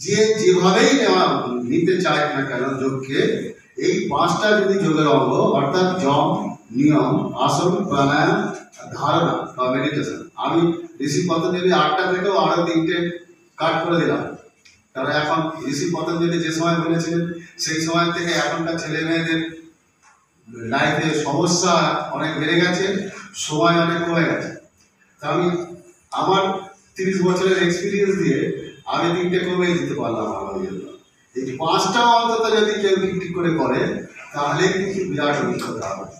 যে যেভাবেই নেওয়া নিতে চায় না কেন যোগকে, এই পাঁচটা যদি যোগের অঙ্গ, অর্থাৎ জম নিয়ম, আসন, প্রাণায়াম, ধারণা বা মেডিটেশন আমি ঋষি পতঞ্জলি আটটা থেকেও আরও তিনটে কাট করে দিলাম। কারণ এখন ঋষি পতঞ্জলি যে সময় বলেছিলেন, সেই সময় থেকে এখনকার ছেলে মেয়েদের লাইফে সমস্যা অনেক বেড়ে গেছে, সময় অনেক কমে গেছে। তা আমি আমার তিরিশ বছরের এক্সপিরিয়েন্স দিয়ে আমি তিনটে কমে দিতে পারলাম আমার জন্য। এই পাঁচটা অন্তত যদি কেউ ঠিক করে করে, তাহলে কিন্তু বিরাট অভিজ্ঞতা হবে।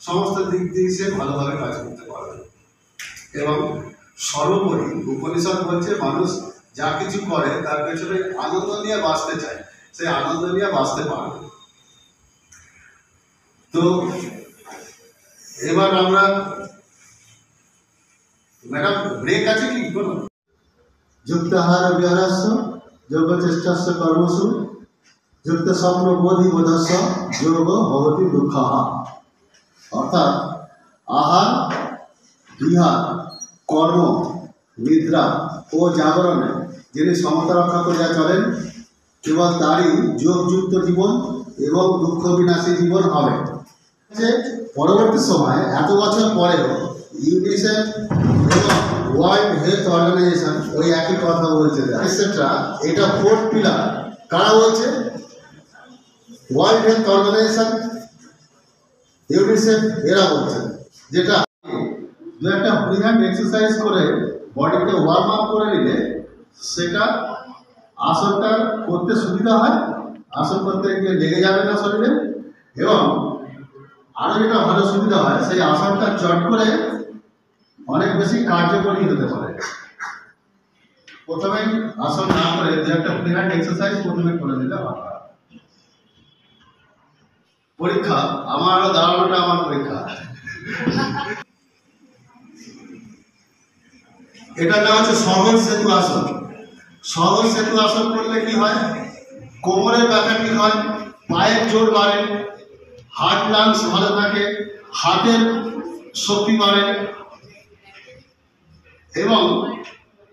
সমস্ত দিক দিয়ে সে ভালোভাবে কাজ করতে পারবে। এবং সর্বোপরি উপনিষদ বলছে, মানুষ যা কিছু করে, তার পেছনে আনন্দ নিয়ে বাঁচতে চায়। সেই আনন্দ নিয়ে বাঁচতে পারবে। তো এবার আমরা ম্যাডাম ব্রেক আছে কি? কোনো যুক্তাহার বিহারস্য যোগচেষ্টস্য কর্মসু যুক্ত স্বপ্ন বোধি বোধস্য, যোগ ভবতি দুঃখ অর্থাৎ আহার, বিহার, কর্ম, নিদ্রা ও জাগরণে যিনি সমতা রক্ষা করিয়া চলেন, কেবল তারই যোগযুক্ত জীবন এবং দুঃখ বিনাশী জীবন হবে। যে পরবর্তী সময়ে, এত বছর পরেও ইউনিসেফ এবং ওয়ার্ল্ড হেলথ অর্গানাইজেশন ওই একই কথা বলছে এটসেট্রা এটা ফোর্থ পিলার। কারা বলছে? ওয়ার্ল্ড হেলথ অর্গানাইজেশন, ইউনিসেফ, এরা বলছে। যেটা দু একটা ফ্রি হ্যান্ড এক্সারসাইজ করে বডিকে ওয়ার্ম আপ করে নিলে সেটা আসনটা করতে সুবিধা হয় আসন করতে গিয়ে লেগে যাবে না শরীরে, এবং আরও যেটা ভালো সুবিধা হয়, সেই আসনটা চট করে অনেক বেশি কার্যকরী হতে পারে। প্রথমে আসন না করে দু একটা ফ্রি হ্যান্ড এক্সারসাইজ প্রথমে করে দিলে ভালো পরীক্ষা, আমার আরও দাঁড়ানোটা আমার পরীক্ষা। এটার নাম হচ্ছে সহজ সেতু আসন সহজ সেতু আসন করলে কি হয়? কোমরের ব্যথা কি হয়, পায়ের জোর বাড়ে হার্ট লাংস ভালো থাকে হার্টের শক্তি বাড়ে এবং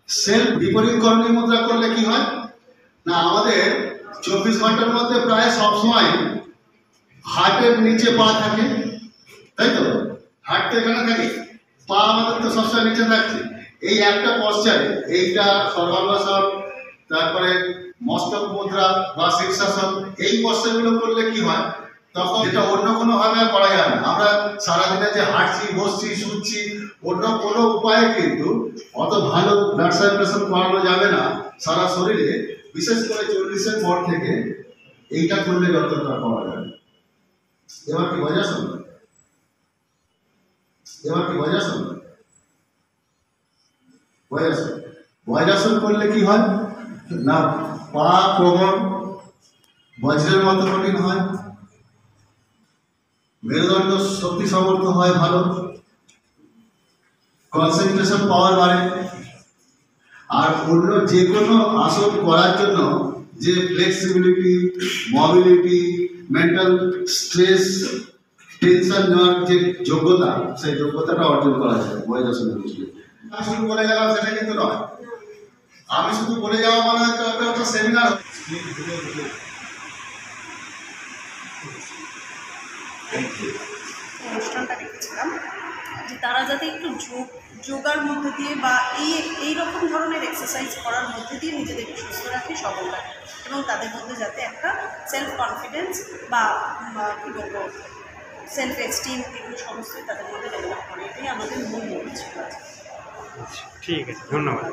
সেলফ বিপরীত কর্মী মুদ্রা করলে কি হয়? না, আমাদের চব্বিশ ঘণ্টার মধ্যে প্রায় সবসময় হার্টের নিচে পা থাকে, তাই তো? হার্ট এখানে থাকে? পা আমাদের তো সবসময় নিচে থাকছে। এই একটা পশ্চারে এইটা সর্বাঙ্গাসন তারপরে মস্তক মুদ্রা বা শীর্ষাসন, এই পশ্চারগুলো করলে কি হয়? তখন এটা অন্য কোনো ভাবে করা যায় না। আমরা সারাদিনে যে হাঁটছি, বসছি, শুচ্ছি, অন্য কোনো উপায়ে কিন্তু অত ভালো ব্লাড সার্কুলেশন করানো যাবে না সারা শরীরে। বিশেষ করে চল্লিশের পর থেকে এইটা করলে যতটা করা যাবে। এবার কি বজাসন এবার কি বজাসন বজ্রাসন বজ্রাসন করলে কি হয়? না, পা কোমর বজ্রের মতো কঠিন হয়। মেরুদণ্ড শক্তি সমর্থ হয় ভালো। কনসেন্ট্রেশন পাওয়ার বাড়ে। আর অন্য যে কোনো আসন করার জন্য যে flexibility mobility mental stress tension নেওয়ার যে যোগ্যতা, সেই যোগ্যতাটা অর্জন করা যায় আমি শুধু বলে গেলাম সেটা কিন্তু নয়। আমি শুধু বলে যাওয়া মানে একটা সেমিনার অনুষ্ঠানটা রেখেছিলাম যে তারা যাতে একটু যোগ যোগার মধ্যে দিয়ে বা এই এই রকম ধরনের এক্সারসাইজ করার মধ্যে দিয়ে নিজেদেরকে সুস্থ রাখে সবল রাখে এবং তাদের মধ্যে যাতে একটা সেলফ কনফিডেন্স বা কী বলব সেলফ এস্টিম এগুলো সমস্তই তাদের মধ্যে ডেভেলপ করে। এটাই আমাদের মূল মূল ছিল ঠিক আছে ধন্যবাদ।